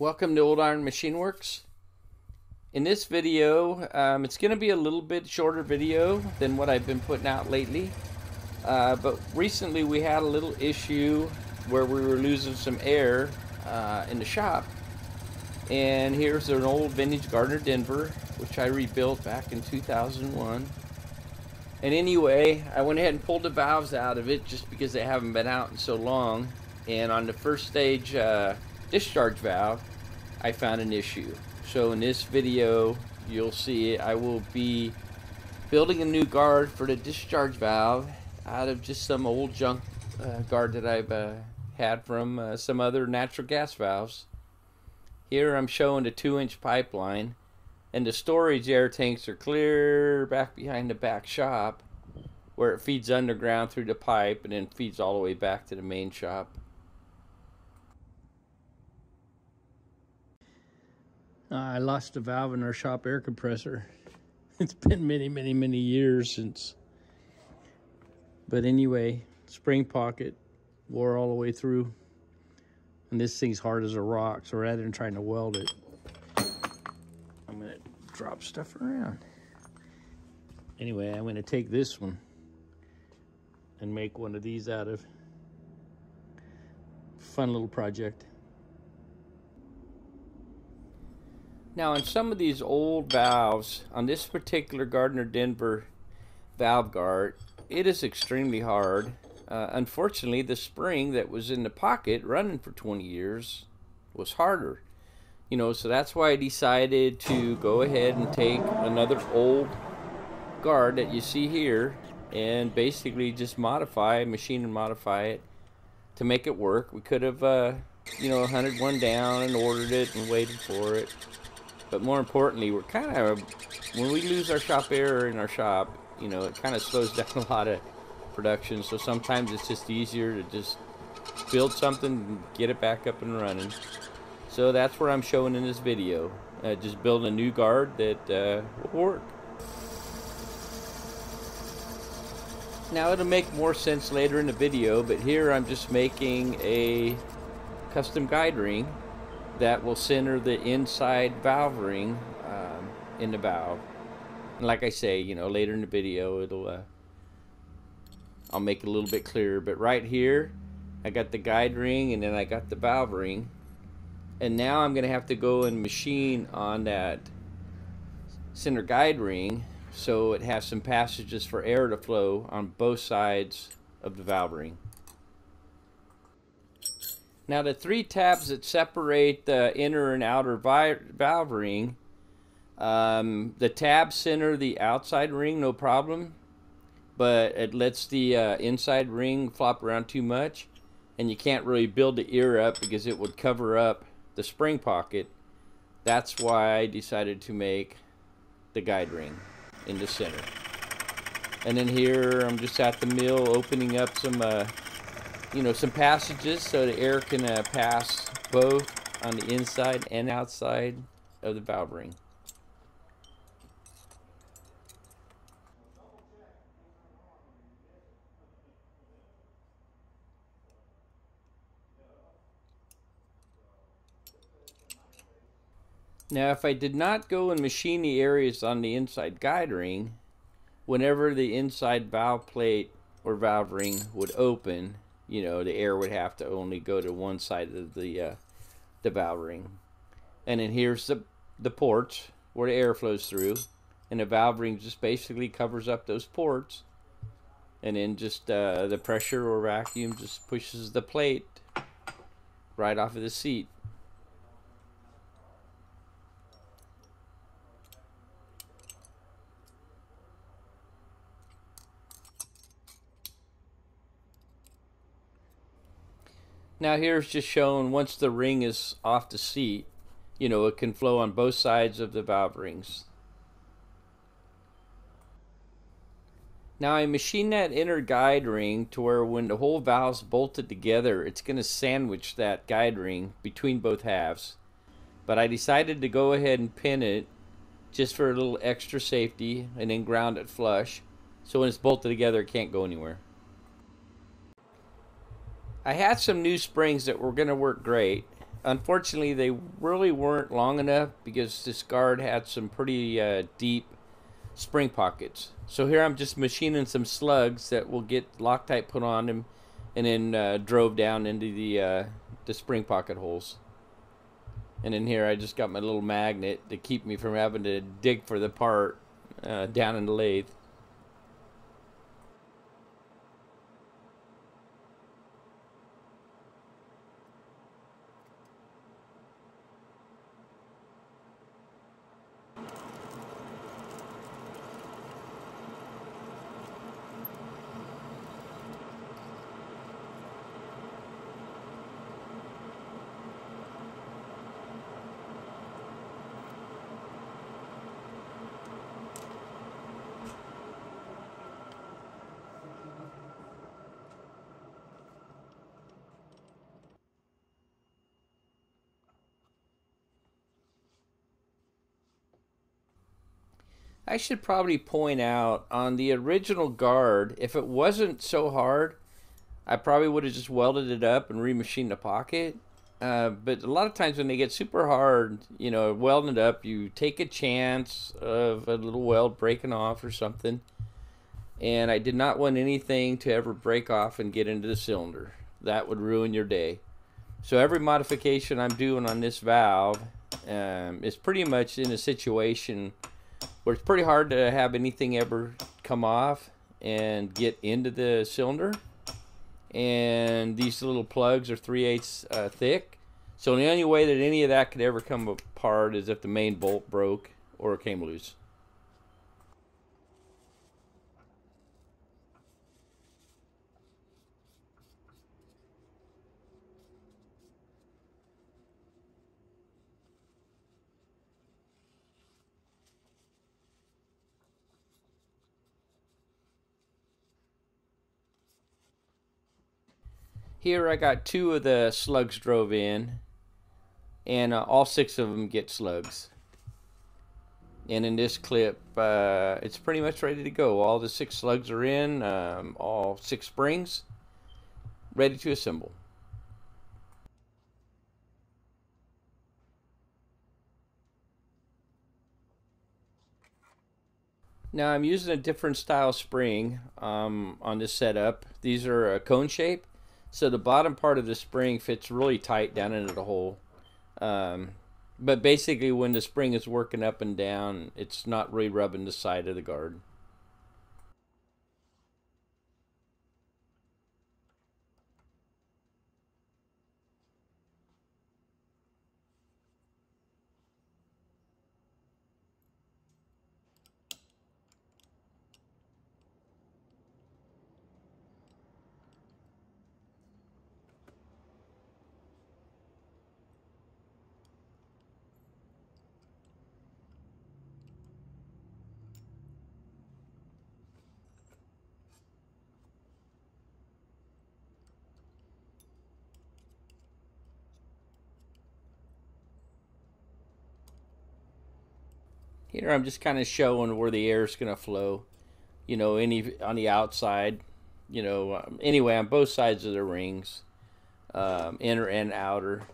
Welcome to Old Iron Machine Works. In this video, um, it's going to be a little bit shorter video than what I've been putting out lately. Uh, but recently we had a little issue where we were losing some air uh, in the shop. And here's an old vintage Gardner Denver, which I rebuilt back in 2001. And anyway, I went ahead and pulled the valves out of it just because they haven't been out in so long. And on the first stage uh, discharge valve, I found an issue. So in this video, you'll see I will be building a new guard for the discharge valve out of just some old junk uh, guard that I've uh, had from uh, some other natural gas valves. Here I'm showing the 2 inch pipeline and the storage air tanks are clear back behind the back shop where it feeds underground through the pipe and then feeds all the way back to the main shop. I lost a valve in our shop air compressor. It's been many, many, many years since. But anyway, spring pocket wore all the way through. And this thing's hard as a rock, so rather than trying to weld it, I'm gonna drop stuff around. Anyway, I'm gonna take this one and make one of these out of. Fun little project. Now on some of these old valves, on this particular Gardner Denver valve guard, it is extremely hard. Uh, unfortunately, the spring that was in the pocket running for 20 years was harder. You know, so that's why I decided to go ahead and take another old guard that you see here and basically just modify, machine and modify it to make it work. We could have, uh, you know, hunted one down and ordered it and waited for it. But more importantly, we're kind of, when we lose our shop air in our shop, you know, it kind of slows down a lot of production. So sometimes it's just easier to just build something and get it back up and running. So that's where I'm showing in this video. Uh, just building a new guard that uh, will work. Now it'll make more sense later in the video, but here I'm just making a custom guide ring that will center the inside valve ring um, in the valve. And like I say, you know, later in the video, it'll uh, I'll make it a little bit clearer. But right here, I got the guide ring and then I got the valve ring. And now I'm going to have to go and machine on that center guide ring so it has some passages for air to flow on both sides of the valve ring. Now the three tabs that separate the inner and outer valve ring, um, the tabs center the outside ring, no problem, but it lets the uh, inside ring flop around too much, and you can't really build the ear up because it would cover up the spring pocket. That's why I decided to make the guide ring in the center. And then here I'm just at the mill opening up some uh, you know, some passages so the air can uh, pass both on the inside and outside of the valve ring. Now, if I did not go and machine the areas on the inside guide ring, whenever the inside valve plate or valve ring would open, you know, the air would have to only go to one side of the uh, the valve ring. And then here's the the ports where the air flows through, and the valve ring just basically covers up those ports, and then just uh, the pressure or vacuum just pushes the plate right off of the seat. Now here's just showing once the ring is off the seat, you know, it can flow on both sides of the valve rings. Now I machine that inner guide ring to where when the whole valve's bolted together, it's going to sandwich that guide ring between both halves. But I decided to go ahead and pin it just for a little extra safety and then ground it flush. So when it's bolted together, it can't go anywhere. I had some new springs that were going to work great, unfortunately, they really weren't long enough because this guard had some pretty uh, deep spring pockets. So here I'm just machining some slugs that will get Loctite put on them and then uh, drove down into the, uh, the spring pocket holes. And in here I just got my little magnet to keep me from having to dig for the part uh, down in the lathe. I should probably point out on the original guard, if it wasn't so hard, I probably would have just welded it up and remachined the pocket. Uh, but a lot of times when they get super hard, you know, welding it up, you take a chance of a little weld breaking off or something. And I did not want anything to ever break off and get into the cylinder. That would ruin your day. So every modification I'm doing on this valve um, is pretty much in a situation where it's pretty hard to have anything ever come off and get into the cylinder. And these little plugs are 3 eighths uh, thick. So the only way that any of that could ever come apart is if the main bolt broke or came loose. Here I got two of the slugs drove in, and uh, all six of them get slugs. And in this clip, uh, it's pretty much ready to go. All the six slugs are in, um, all six springs, ready to assemble. Now I'm using a different style spring um, on this setup. These are a cone shape so the bottom part of the spring fits really tight down into the hole. Um, but basically when the spring is working up and down, it's not really rubbing the side of the guard. Here I'm just kind of showing where the air is going to flow. You know, any on the outside, you know, um, anyway, on both sides of the rings, um, inner and outer,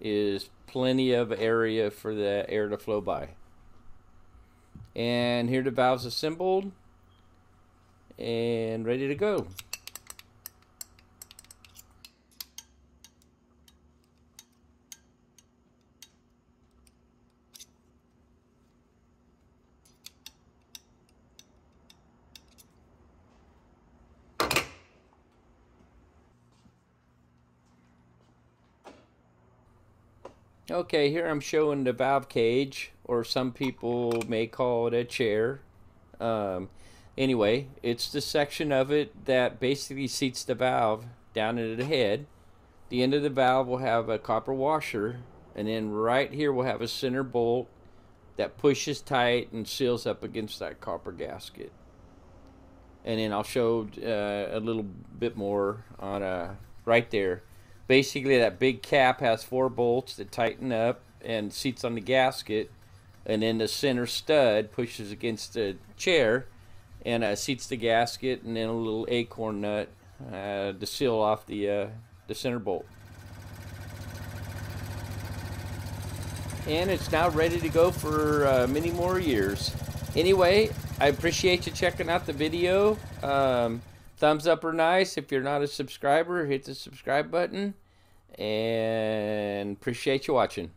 is plenty of area for the air to flow by. And here the valves assembled and ready to go. Okay, here I'm showing the valve cage, or some people may call it a chair. Um, anyway, it's the section of it that basically seats the valve down into the head. The end of the valve will have a copper washer, and then right here we'll have a center bolt that pushes tight and seals up against that copper gasket. And then I'll show uh, a little bit more on uh, right there basically that big cap has four bolts that tighten up and seats on the gasket and then the center stud pushes against the chair and uh, seats the gasket and then a little acorn nut uh, to seal off the uh, the center bolt and it's now ready to go for uh, many more years. Anyway, I appreciate you checking out the video. Um, thumbs up are nice. If you're not a subscriber, hit the subscribe button. And appreciate you watching.